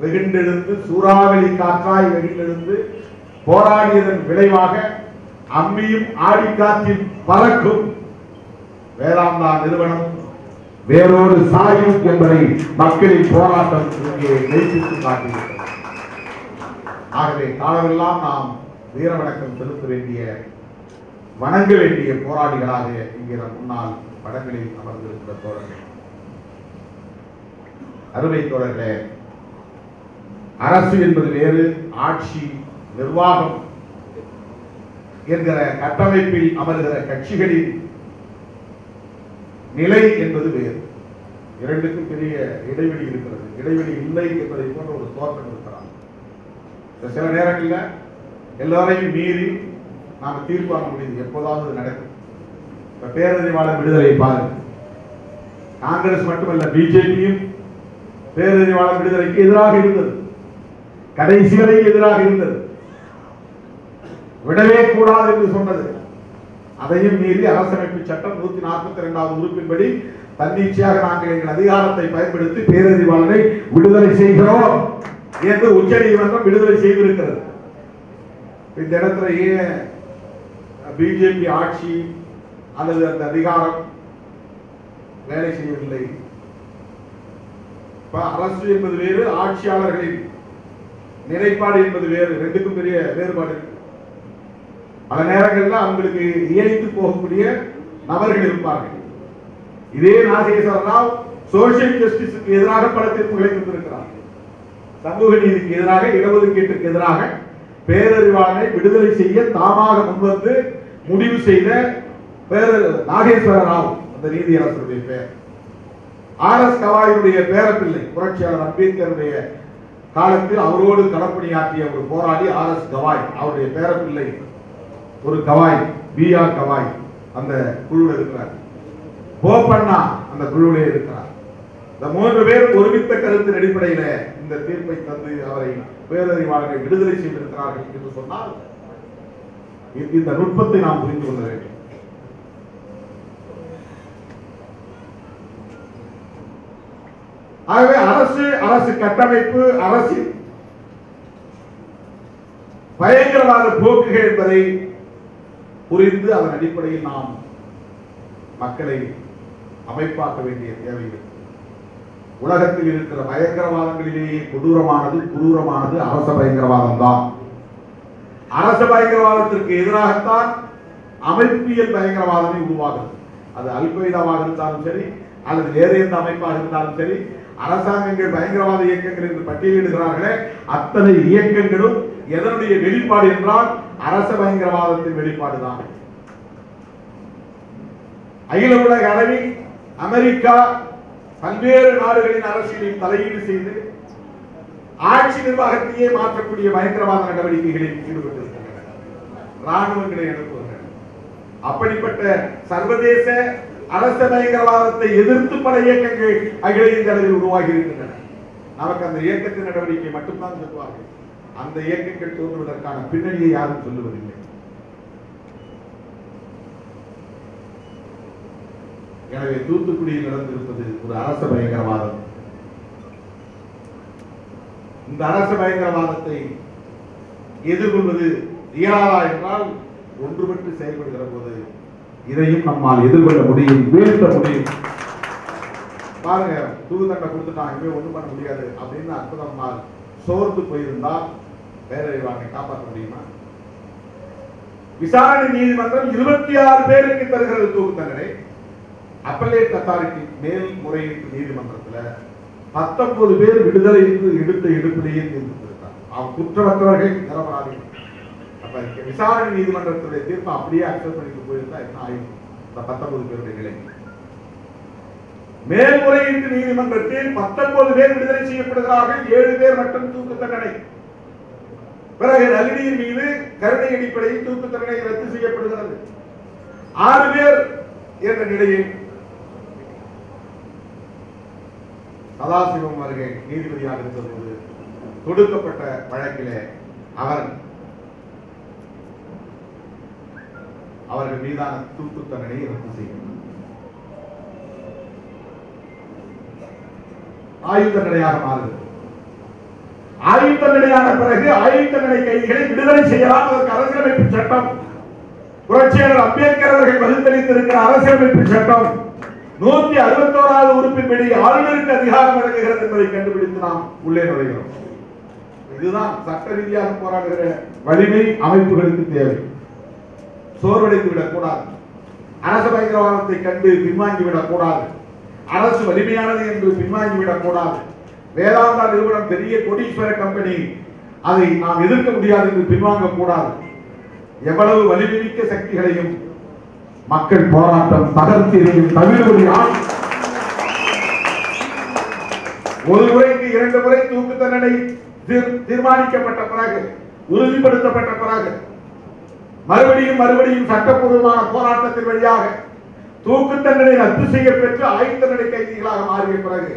[SPEAKER 1] வெகுண்டெழுந்து சூறாவளி காற்றாய் வெகுண்டெழுந்து போராடியதன் விளைவாக அம்மியும் ஆடி பறக்கும் வேதாந்தா நிறுவனம் வேறொரு சாயும் என்பதை மக்களின் போராட்டம் இங்கே மெய்ப்பித்து காட்டுகிறது ஆகவே காலமெல்லாம் நாம் வீர வணக்கம் செலுத்த வேண்டிய வணங்க வேண்டிய போராளிகளாக என்கிற முன்னால் படங்களில் அமர்ந்திருக்கிற தோழர்கள். அருமை தோழர்களே அரசு என்பது வேறு ஆட்சி நிர்வாகம் என்கிற கட்டமைப்பில் அமர்கிற கட்சிகளின் நிலை என்பது வேறு. இரண்டுக்கும் பெரிய இடைவெளி இருக்கிறது. இடைவெளி இல்லை என்பதை போன்ற ஒரு தோற்றம் இருக்கிறாங்க சில நேரங்களில் எல்லாரையும் மீறி நாம் தீர்ப்பு வாங்க முடியுது. எப்போதாவது நடக்கும். இப்போ பேரறிவாளர் விடுதலை பாருங்க. காங்கிரஸ் மட்டுமல்ல பிஜேபியும் பேரறிவாளர் விடுதலைக்கு எதிராக இருந்தது. கடைசி வரை எதிராக இருந்தது. விடவே கூடாது என்று சொன்னது. அதையும் மீறி அரசமைப்பு சட்டம் நூத்தி நாற்பத்தி இரண்டாவது உறுப்பின்படி தன்னிச்சையாக நாங்கள் எங்கள் அதிகாரத்தை பயன்படுத்தி பேரறிவாளரை விடுதலை செய்கிறோம் என்று உச்சநீதிமன்றம் விடுதலை செய்திருக்கிறது. இந்த இடத்துல ஏன் பிஜேபி ஆட்சி அல்லது அந்த அதிகாரம் வேலை செய்யவில்லை? இப்ப அரசு என்பது வேறு ஆட்சியாளர்களின் நிலைப்பாடு என்பது வேறு ரெண்டுக்கும் பெரிய வேறுபாடு இருக்கு. பல நேரங்களில் அவங்களுக்கு இயலித்து போகக்கூடிய நபர்கள் இருப்பார்கள். இதே நாகேஸ்வர ராவ் சோசியல் ஜஸ்டிஸுக்கு எதிராக பல தீர்ப்புகளை தந்திருக்கிறார் சமூக நீதிக்கு எதிராக இடஒதுக்கீட்டுக்கு எதிராக பேரறிவாளனை விடுதலை செய்ய தாமாக முன்வந்து முடிவு செய்த பேர நாகேஸ்வர ராவ் அந்த நீதியரசருடைய பெயர். ஆர் எஸ் கவாயுடைய பேரப்பிள்ளை புரட்சியாளர் அம்பேத்கருடைய காலத்தில் அவரோடு களப்பணியாற்றிய ஒரு போராளி ஆர் எஸ் கவாய் அவருடைய பேரப்பிள்ளை ஒரு கவாய் பி ஆர் கவாய் அந்த குழுவில் இருக்கிறார். போப்பண்ணா அந்த குழுவிலே இருக்கிறார். இந்த மூன்று பேர் ஒருமித்த கருத்தின் அடிப்படையில இந்த தீர்ப்பை தந்து அவரை பேரறிவாளர்கள் விடுதலை செய்திருக்கிறார்கள் என்று சொன்னால் இந்த- இந்த நுட்பத்தை நாம் புரிந்து கொள்ள வேண்டும். ஆகவே அரசு அரசு கட்டமைப்பு அரசின் பயங்கரவாத போக்குகள் என்பதை புரிந்து அதன் அடிப்படையில் நாம் மக்களை அமைப்பாக்க வேண்டிய தேவை உலகத்தில் இருக்கிற பயங்கரவாதங்களிலேயே கொடூரமானது குரூரமானது அரச பயங்கரவாதம் தான் அரச பயங்கரவாதத்திற்கு எதிராகத்தான் அமைப்பியல் பயங்கரவாதமே உருவாகிறது. அது அல்கொய்தாவாக இருந்தாலும் சரி அல்லது வேறு எந்த அமைப்பாக இருந்தாலும் சரி அரசாங்கங்கள் பயங்கரவாத இயக்கங்கள் என்று பட்டியலிடுகிறார்களே அத்தனை இயக்கங்களும் எதனுடைய வெளிப்பாடு என்றால் அரச பயங்கரவாதத்தின் வெளிப்பாடுதான். அகில உலக அளவில் அமெரிக்கா பல்வேறு நாடுகளின் அரசியலில் தலையீடு செய்து ஆட்சி நிர்வாகத்தையே மாற்றக்கூடிய பயங்கரவாத நடவடிக்கைகளில் ஈடுபட்டிருக்கின்றன ராணுவங்களை அனுப்புகின்றன அப்படிப்பட்ட சர்வதேச அரச பயங்கரவாதத்தை எதிர்த்து பல இயக்கங்கள் அகில இந்திய அளவில் உருவாகி இருக்கின்றன. நமக்கு அந்த இயக்கத்தின் நடவடிக்கை மட்டும்தான் சொல்வார்கள். அந்த இயக்கங்கள் தோன்றுவதற்கான பின்னணியை யாரும் சொல்லுவதில்லை. எனவே தூத்துக்குடியில் நடந்திருப்பது ஒரு அரச பயங்கரவாதம். இந்த அரச பயங்கரவாதத்தை எதிர்கொள்வது இயலாதா என்றால் ஒன்றுபட்டு செயல்படுகிற போது இதையும் நம்மால் எதிர்கொள்ள முடியும் வீழ்த்த முடியும். பாருங்க தூக்கு கொடுத்துட்டாங்க கொடுத்துட்டான் ஒண்ணும் பண்ண முடியாது அப்படின்னு அற்புதமா சோர்ந்து போயிருந்தால் பேரறிவாளனை காப்பாற்ற முடியுமா? விசாரணை நீதிமன்றம் இருபத்தி ஆறு பேருக்கு தருகிறது தூக்கு தண்டனை. அப்பலேட் அத்தாரிட்டி மேல்முறையீட்டு நீதிமன்றத்துல பத்தொன்பது பேர் விடுதலை என்று எடுத்த எடுப்பிலேயே தீர்ப்பிருக்கிறார் அவன் குற்றமற்றவர்கள் நிரபராதிகள். அப்ப விசாரணை நீதிமன்றத்துடைய தீர்ப்பு அப்படியே அக்செப்ட் பண்ணிட்டு போயிருந்தா என்ன ஆயும் இந்த பத்தொன்பது பேருடைய நிலை. மேல்முறையீட்டு நீதிமன்றத்தில் பத்தொன்பது பேர் விடுதலை செய்யப்படுகிறார்கள் ஏழு பேர் மட்டும் தூக்கு தண்டனை. பிறகு நளினியின் மீது கருணை அடிப்படையில் தூக்கு தண்டனை ரத்து செய்யப்படுகிறது. ஆறு பேர் என்ற நிலையில் சதாசிவம் அருகே நீதிபதியாக இருந்தபோது தொடுக்கப்பட்ட வழக்கிலே அவர் அவர்கள் மீதான தூக்கு தண்டனையை ரத்து செய்கிறார் ஆயுத தண்டனையாக மாறுகிறது. ஆயுத்த நிலையான பிறகு ஆயுத்த நிலை கைதிகளை விடுதலை செய்யலாம் அதற்கு அரசியலமைப்பு சட்டம். புரட்சியாளர் அம்பேத்கர் அவர்கள் வகுத்தளித்திருக்கிற அரசியலமைப்பு சட்டம். நூத்தி அறுபத்தோராவது உறுப்பின்படி ஆளுநருக்கு அதிகாரம் வழங்குகிறது என்பதை கண்டுபிடித்து நாம் உள்ளே நுழைகிறோம். இதுதான் சட்ட ரீதியாக போராடுகிற வலிமை அமைப்புகளுக்கு தேவை. சோர்வடைந்து விடக்கூடாது. அரச பயங்கரவாதத்தை கண்டு பின்வாங்கி விடக்கூடாது அரசு வலிமையானது என்று பின்வாங்கி விடக்கூடாது வேதாந்தா நிறுவனம் பெரிய கோடீஸ்வர கம்பெனி. அதை நாம் எதிர்க்க முடியாது என்று பின்வாங்க கூடாது எவ்வளவு வலிமிக்க சக்திகளையும் மக்கள் போராட்டம் தகர்த்தியதையும் தவிர்வழி ஒரு முறைக்கு இரண்டு முறை தூக்கு தண்டனை தீர்- தீர்மானிக்கப்பட்ட பிறகு உறுதிப்படுத்தப்பட்ட பிறகு மறுபடியும் மறுபடியும் சட்டப்பூர்வமான போராட்டத்தின் வழியாக தூக்கு தண்டனை ரத்து செய்ய பெற்று ஆயுள் தண்டனை கைதிகளாக மாறிய பிறகு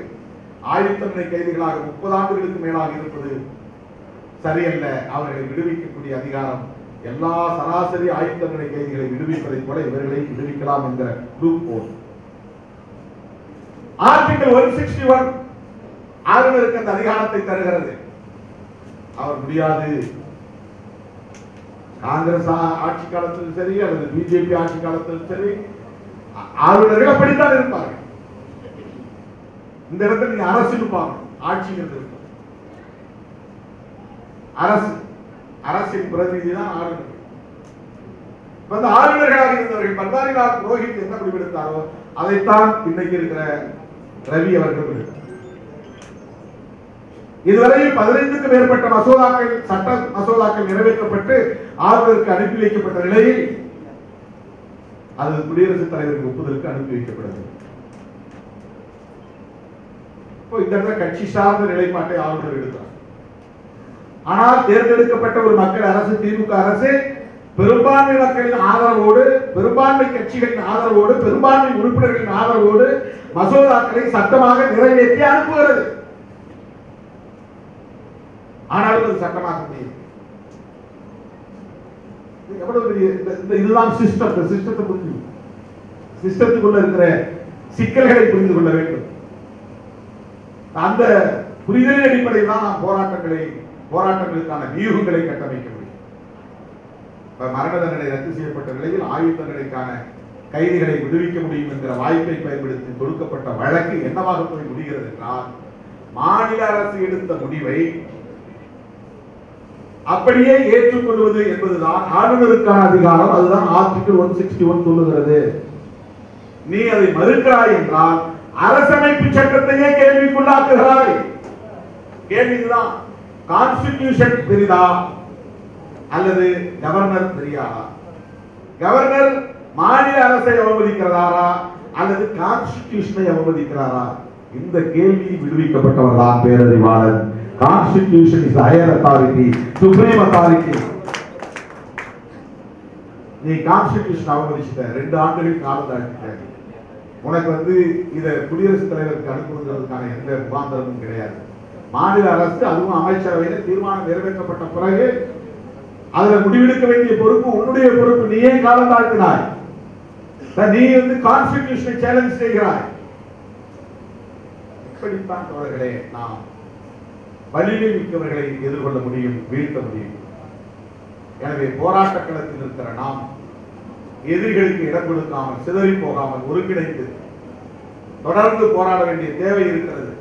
[SPEAKER 1] ஆயுள் கைதிகளாக முப்பது ஆண்டுகளுக்கு மேலாக இருப்பது சரியல்ல. அவர்களை விடுவிக்கக்கூடிய அதிகாரம் எல்லா சராசரி ஆயுள் கைதிகளை விடுவிப்பதைப் போல இவர்களை விடுவிக்கலாம் என்கிற group four article one sixty one ஆளுநருக்கு அந்த அதிகாரத்தை தருகிறது. அவர் முடியாது. காங்கிரஸ் ஆட்சி காலத்திலும் சரி அல்லது பிஜேபி ஆட்சி காலத்திலும் சரி ஆளுநர்கள் அப்படித்தான் இருப்பார்கள். இந்த இடத்துல நீங்க அரசுன்னு பார்க்கணும் ஆட்சிங்கிறது இருக்கு. அரசு அரசின் பிரதிநிதி தான் ஆளுநர் இப்ப அந்த ஆளுநர்களாக இருந்தவர்கள் பன்வாரிலால் புரோஹித் என்ன முடிவெடுத்தாரோ அதைத்தான் இன்னைக்கு இருக்கிற ரவி அவர்கள் எடுத்தார். இதுவரையில் பதினைந்துக்கும் மேற்பட்ட மசோதாக்கள் சட்ட மசோதாக்கள் நிறைவேற்றப்பட்டு ஆளுநருக்கு அனுப்பி வைக்கப்பட்ட நிலையில் அது குடியரசுத் தலைவருக்கு ஒப்புதலுக்கு அனுப்பி வைக்கப்படுது இப்போ இந்த இடத்துல கட்சி சார்ந்த நிலைப்பாட்டை ஆளுநர் எடுத்தார். ஆனால் தேர்ந்தெடுக்கப்பட்ட ஒரு மக்கள் அரசு திமுக அரசு பெரும்பான்மை மக்களின் ஆதரவோடு பெரும்பான்மை கட்சிகளின் ஆதரவோடு பெரும்பான்மை உறுப்பினர்களின் ஆதரவோடு மசோதாக்களை சட்டமாக நிறைவேற்றி அனுப்புகிறது. ஆனாலும் அது சட்டமாக முடியும் எவ்வளவு பெரிய இந்த- இந்த இதுதான் சிஸ்டம் சிஸ்டத்தை புரிஞ்சு சிஸ்டத்துக்குள்ள இருக்கிற சிக்கல்களை புரிந்து கொள்ள வேண்டும். அந்த புரிதலின் அடிப்படையில் தான் நாம் போராட்டங்களை போராட்டங்களுக்கான வியூகங்களை கட்டமைக்க முடியும். மரண தண்டனை ரத்து செய்யப்பட்ட நிலையில் ஆயுள் தண்டனைக்கான கைதிகளை விடுவிக்க முடியும் என்கிற வாய்ப்பை பயன்படுத்தி தொடுக்கப்பட்ட வழக்கு என்னவாக போய் முடிகிறது என்றால் மாநில அரசு எடுத்த முடிவை அப்படியே ஏற்றுக்கொள்வது என்பதுதான் ஆளுநருக்கான அதிகாரம். அதுதான் ஆர்டிகிள் ஒன் சிக்ஸ்டி ஒன் சொல்லுகிறது. நீ அதை மறுக்கிறாய் என்றால் அரசமைப்பு சட்டத்தையே கேள்விக்குள்ளாக்குகிறாய் கேள்விதான் கான்ஸ்டிடியூஷன் பெரிதா அல்லது கவர்னர் பெரியாரா கவர்னர் மாநில அரசை அவமதிக்கிறாரா அல்லது கான்ஸ்டிடியூஷனை அவமதிக்கிறாரா? இந்த கேள்வி விடுவிக்கப்பட்டவர் தான் Perarivalan constitution is higher authority supreme authority நீ கான்ஸ்டிடியூஷன் அவமதிச்சிட்ட ரெண்டு ஆண்டுகள் காலம் தாழ்த்திட்ட. உனக்கு வந்து இதை குடியரசுத் தலைவருக்கு அனுப்புவதற்கான எந்த முகாந்திரமும் கிடையாது. மாநில அரசு அதுவும் அமைச்சரவையில் தீர்மானம் நிறைவேற்றப்பட்ட பிறகு அதுல முடிவெடுக்க வேண்டிய பொறுப்பு உன்னுடைய பொறுப்பு. நீயே காலம் தாழ்த்தினாய்? நீ வந்து கான்ஸ்டிடியூஷனை சேலஞ்ச் செய்கிறாய். இப்படித்தான் தோழர்களே நாம் வலிமை மிக்கவர்களை எதிர்கொள்ள முடியும் வீழ்த்த முடியும். எனவே போராட்ட களத்தில் இருக்கிற நாம் எதிரிகளுக்கு இடம் கொடுக்காமல் சிதறி போகாமல் ஒருங்கிணைந்து தொடர்ந்து போராட வேண்டிய தேவை இருக்கிறது.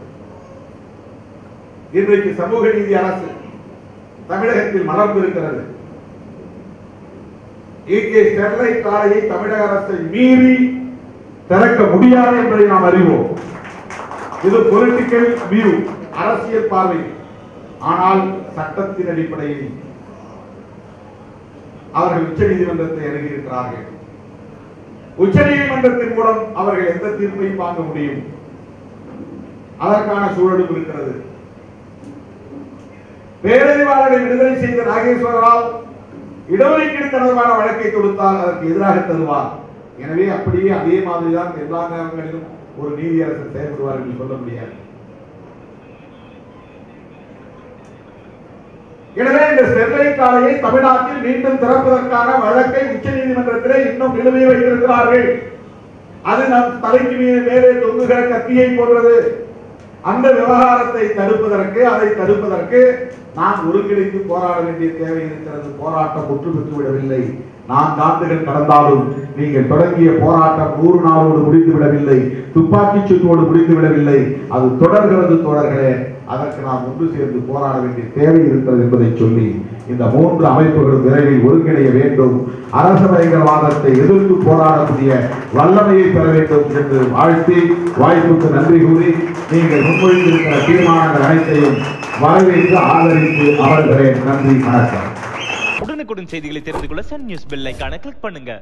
[SPEAKER 1] இன்றைக்கு சமூக நீதி அரசு தமிழகத்தில் மலர்ந்திருக்கிறது இங்கே ஸ்டெர்லைட் ஆலையை தமிழக அரசை மீறி திறக்க முடியாது என்பதை நாம் அறிவோம். இது பொலிட்டிக்கல் வியூ அரசியல் பார்வை. ஆனால் சட்டத்தின் அடிப்படையில் அவர்கள் உச்ச நீதிமன்றத்தை அணுகியிருக்கிறார்கள் உச்ச நீதிமன்றத்தின் மூலம் அவர்கள் எந்த தீர்ப்பையும் வாங்க முடியும். அதற்கான சூழலும் இருக்கிறது. பேரறிவாளரை விடுதலை செய்த நாகேஸ்வரராவ் இடஒதுக்கீடு தொடர்பான வழக்கை தொடுத்தால் அதற்கு எதிராக தருவார். எனவே அப்படியே அதே மாதிரிதான் எல்லா நேரங்களிலும் ஒரு நீதியரசர் செயல்படுவார் என்று சொல்ல முடியாது. எனவே இந்த ஸ்டெர்லைட் ஆலையை தமிழ்நாட்டில் மீண்டும் திறப்பதற்கான வழக்கை உச்ச நீதிமன்றத்திலே இன்னும் நிலுவை வைத்திருக்கிறார்கள். அது நம் தலைக்கு மீது மேலே தொங்குகிற கத்தியை போன்றது. அந்த விவகாரத்தை தடுப்பதற்கு அதை தடுப்பதற்கு நாம் ஒருங்கிணைந்து போராட வேண்டிய தேவை இருக்கிறது. போராட்டம் முற்று பெற்று விடவில்லை. நான்கு ஆண்டுகள் கடந்தாலும் நீங்கள் தொடங்கிய போராட்டம் நூறு நாளோடு முடிந்து விடவில்லை. துப்பாக்கி சூட்டோடு முடிந்து விடவில்லை. அது தொடர்கிறது தோழர்களே. அதற்கு நாம் ஒன்று சேர்ந்து போராட வேண்டிய தேவை இருக்கிறது என்பதை சொல்லி இந்த மூன்று அமைப்புகளும் விரைவில் ஒருங்கிணைய வேண்டும். அரச பயங்கரவாதத்தை எதிர்த்து போராடக்கூடிய வல்லமையை பெற வேண்டும் என்று வாழ்த்தி வாய்ப்புக்கு நன்றி கூறி நீங்கள் முன்மொழிந்திருக்கிற தீர்மானங்கள் அனைத்தையும் வரவேற்று ஆதரித்து அவர்களே நன்றி வணக்கம்.
[SPEAKER 2] உடனுக்குடன் செய்திகளை தெரிந்து கொள்ள சன் நியூஸ் பெல் ஐக்கான கிளிக் பண்ணுங்க.